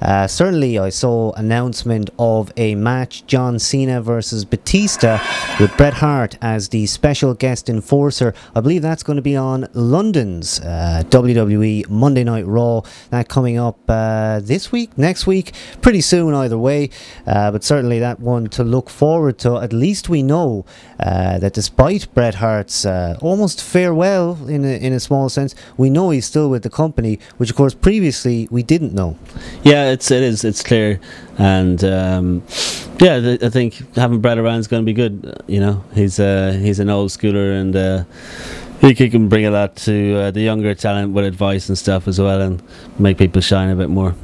Uh, certainly, I saw announcement of a match: John Cena versus Batista, with Bret Hart as the special guest enforcer. I believe that's going to be on London's uh, WWE Monday Night Raw. That coming up uh, this week, next week, pretty soon either way. Uh, but certainly that one to look forward to. At least we know uh, that despite Bret Hart's almost farewell in a, in a small sense, we know he's still with the company, which of course previously we didn't know. Yeah, it's it is it's clear, and um, yeah, th- I think having Bret around is going to be good. You know, he's uh, he's an old schooler and. Uh, he can bring a lot to uh, the younger talent with advice and stuff as well, and make people shine a bit more.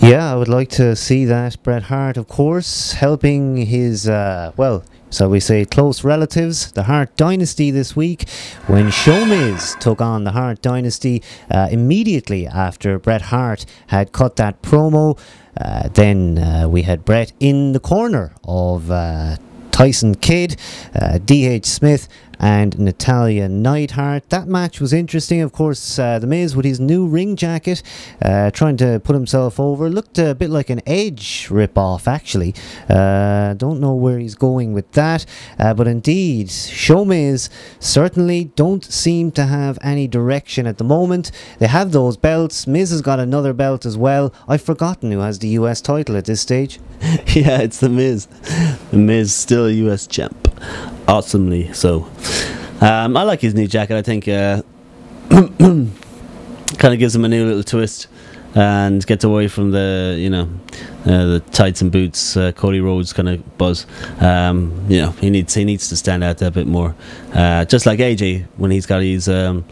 Yeah, I would like to see that. Bret Hart, of course, helping his, uh, well, so we say close relatives, the Hart Dynasty this week, when ShoMiz took on the Hart Dynasty uh, immediately after Bret Hart had cut that promo. Uh, then uh, we had Bret in the corner of uh, Tyson Kidd, uh, D.H. Smith, and Natalya Neidhart. That match was interesting. Of course, uh, The Miz with his new ring jacket, uh, trying to put himself over. Looked a bit like an Edge rip-off, actually. Uh, don't know where he's going with that. Uh, but indeed, Show Miz certainly don't seem to have any direction at the moment. They have those belts. Miz has got another belt as well. I've forgotten who has the US title at this stage. yeah, it's the Miz. The Miz still a US champ, awesomely so. Um, I like his new jacket. I think uh, kind of gives him a new little twist and gets away from the you know uh, the tights and boots uh, Cody Rhodes kind of buzz. Um, you know he needs he needs to stand out a bit more. Uh, just like AJ when he's got his. Um,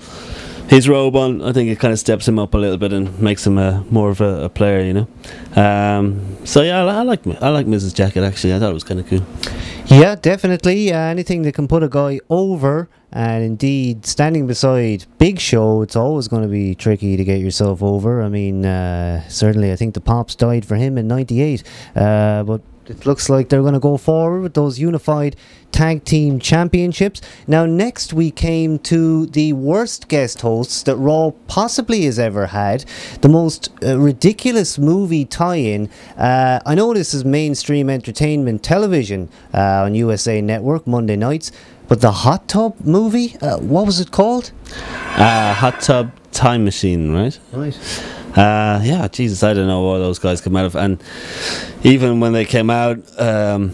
his robe on, I think it kind of steps him up a little bit and makes him a, more of a, a player, you know. Um, so yeah, I, I like I like Miz's Jacket actually. I thought it was kind of cool. Yeah, definitely. Uh, anything that can put a guy over, and indeed, standing beside Big Show, it's always going to be tricky to get yourself over. I mean, uh, certainly, I think the Pops died for him in '98, uh, but it looks like they're going to go forward with those unified tag team championships. Now, next we came to the worst guest hosts that Raw possibly has ever had. The most uh, ridiculous movie tie in. Uh, I know this is mainstream entertainment television uh, on USA Network Monday nights, but the Hot Tub movie, uh, what was it called? Uh, hot tub time machine, right? Right. Uh, yeah, Jesus, I don't know where those guys come out of. And even when they came out um,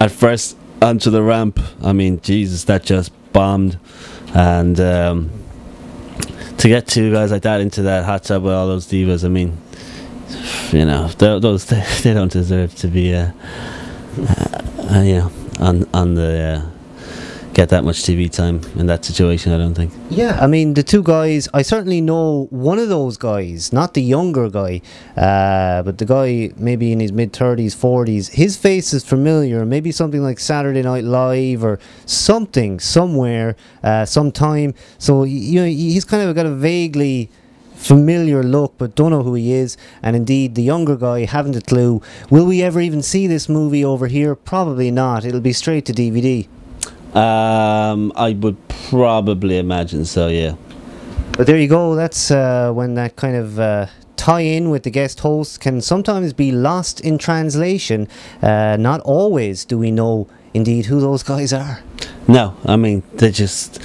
at first onto the ramp, I mean, Jesus, that just bombed. And um, to get two guys like that into that hot tub with all those divas, I mean, you know, tho- those they, they don't deserve to be, uh, uh, know, on on the uh, get that much TV time in that situation. I don't think. Yeah, I mean the two guys. I certainly know one of those guys, not the younger guy, uh, but the guy maybe in his mid thirties, forties. His face is familiar. Maybe something like Saturday Night Live or something somewhere, uh, sometime. So you know he's kind of got a vaguely familiar look, but don't know who he is. And indeed, the younger guy haven't a clue. Will we ever even see this movie over here? Probably not. It'll be straight to DVD. Um, I would probably imagine so. Yeah. But there you go. That's uh, when that kind of uh, tie in with the guest host can sometimes be lost in translation. Uh, not always do we know indeed who those guys are. No, I mean they just.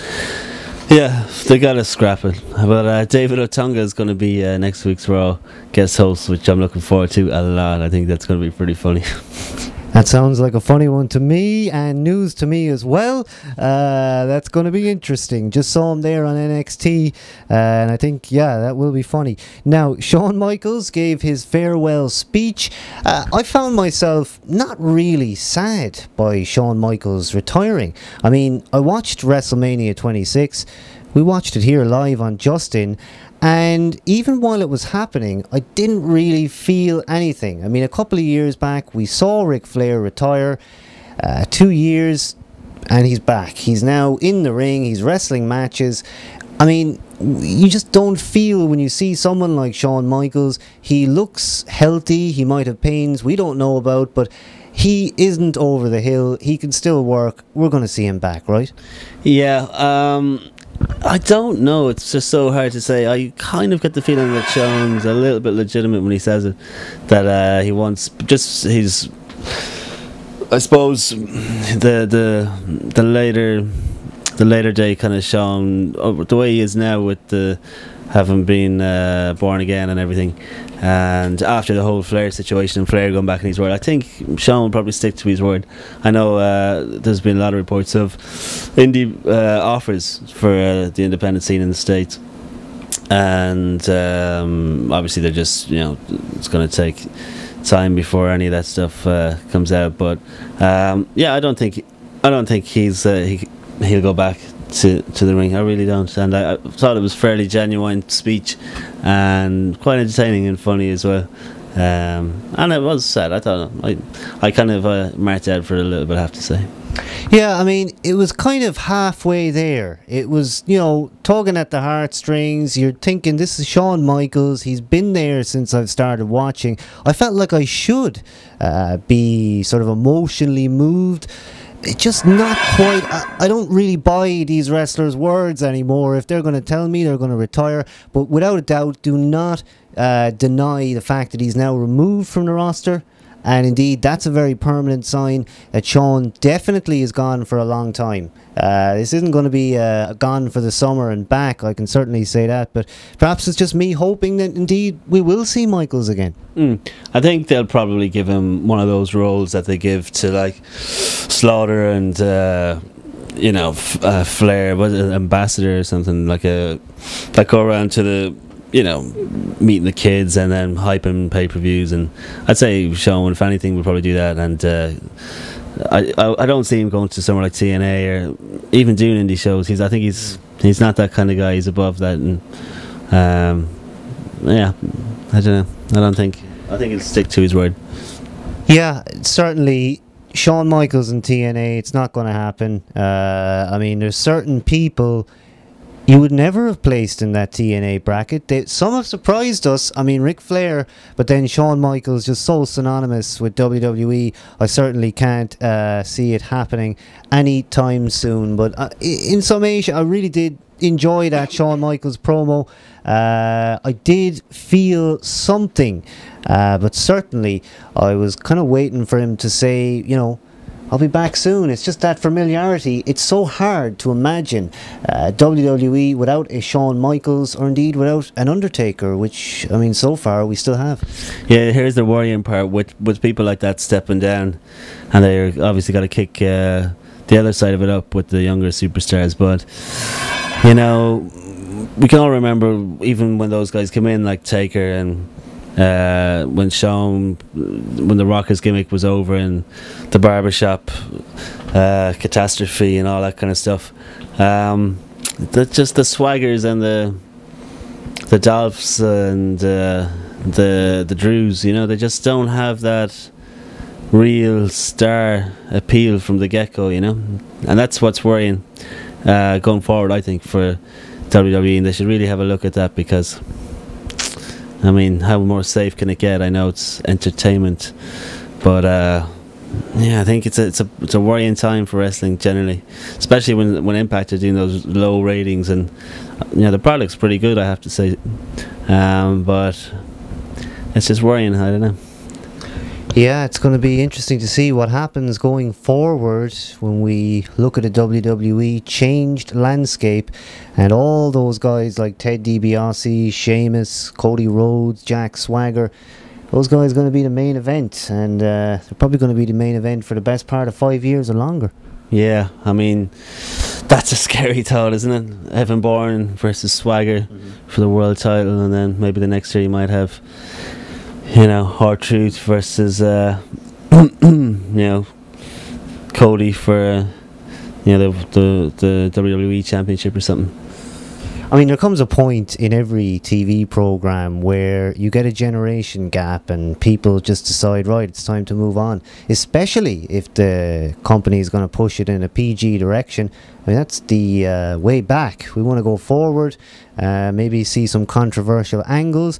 Yeah, they gotta scrap it. But uh, David Otunga is going to be uh, next week's Raw guest host, which I'm looking forward to a lot. I think that's going to be pretty funny. That sounds like a funny one to me, and news to me as well. Uh, that's going to be interesting. Just saw him there on NXT, uh, and I think, yeah, that will be funny. Now, Shawn Michaels gave his farewell speech. Uh, I found myself not really sad by Shawn Michaels retiring. I mean, I watched WrestleMania 26. We watched it here live on Justin, and even while it was happening, I didn't really feel anything. I mean, a couple of years back, we saw Ric Flair retire. Uh, two years, and he's back. He's now in the ring. He's wrestling matches. I mean, you just don't feel when you see someone like Shawn Michaels. He looks healthy. He might have pains we don't know about, but he isn't over the hill. He can still work. We're going to see him back, right? Yeah, um, I don't know. It's just so hard to say. I kind of get the feeling that Shawn's a little bit legitimate when he says it. That uh, he wants just he's. I suppose the the the later the later day kind of Shawn oh, the way he is now with the having been uh, born again and everything. And after the whole Flair situation and Flair going back in his word, I think Shawn will probably stick to his word. I know uh, there's been a lot of reports of indie uh, offers for uh, the independent scene in the States. And um, obviously, they're just, you know, it's going to take time before any of that stuff uh, comes out. But um, yeah, I don't think. I don't think he's uh, he, he'll go back to to the ring. I really don't, and I, I, thought it was fairly genuine speech and quite entertaining and funny as well. Um, and it was sad. I thought I I kind of uh, marked out for a little bit. I have to say. Yeah, I mean, it was kind of halfway there. It was, you know, tugging at the heartstrings. You're thinking, this is Shawn Michaels. He's been there since I've started watching. I felt like I should uh, be sort of emotionally moved it's just not quite. I, I, don't really buy these wrestlers' words anymore. If they're going to tell me they're going to retire, but without a doubt, do not uh, deny the fact that he's now removed from the roster. And indeed, that's a very permanent sign that Shawn definitely is gone for a long time. Uh, this isn't going to be uh, gone for the summer and back, I can certainly say that. But perhaps it's just me hoping that indeed we will see Michaels again. Mm. I think they'll probably give him one of those roles that they give to like Slaughter and. Uh, you know, uh, Flair, was it ambassador or something like a, like go around to the you know, meeting the kids and then hyping pay per views. And I'd say Shawn, if anything, would probably do that. And uh, I, I, I don't see him going to somewhere like TNA or even doing indie shows. He's I think he's he's not that kind of guy. He's above that. And um, yeah, I don't know. I don't think. I think he'll stick to his word. Yeah, certainly. Shawn Michaels and TNA, it's not going to happen. Uh, I mean, there's certain people you would never have placed in that TNA bracket. They, some have surprised us. I mean, Ric Flair, but then Shawn Michaels just so synonymous with WWE. I certainly can't uh, see it happening anytime soon. But uh, in summation, I really did enjoy that Shawn Michaels promo. Uh, I did feel something, uh, but certainly I was kind of waiting for him to say, you know, I'll be back soon. It's just that familiarity. It's so hard to imagine uh, WWE without a Shawn Michaels or indeed without an Undertaker, which, I mean, so far we still have. Yeah, here's the worrying part with, with people like that stepping down, and they're obviously got to kick uh, the other side of it up with the younger superstars. But, you know, we can all remember even when those guys came in, like Taker and uh, when Shawn, when the Rockers gimmick was over and the barbershop uh, catastrophe and all that kind of stuff, um, the, just the swaggers and the the Dolphs and uh, the the Drews, you know, they just don't have that real star appeal from the get go, you know, and that's what's worrying uh, going forward. I think for WWE, and they should really have a look at that because I mean, how more safe can it get? I know it's entertainment, but uh, yeah, I think it's a it's a it's a worrying time for wrestling generally, especially when when Impact are doing those low ratings and you know the product's pretty good, I have to say, um, but it's just worrying. I don't know. Yeah, it's going to be interesting to see what happens going forward when we look at a WWE changed landscape and all those guys like Ted DiBiase, Sheamus, Cody Rhodes, Jack Swagger. Those guys are going to be the main event, and uh, they're probably going to be the main event for the best part of five years or longer. Yeah, I mean, that's a scary thought, isn't it? Evan Bourne versus Swagger mm-hmm. for the world title, and then maybe the next year you might have you know, R-Truth versus, uh, you know, Cody for, uh, you know, the, the, the WWE Championship or something. I mean, there comes a point in every TV program where you get a generation gap and people just decide, right, it's time to move on. Especially if the company is going to push it in a PG direction. I mean, that's the uh, way back. We want to go forward, uh, maybe see some controversial angles.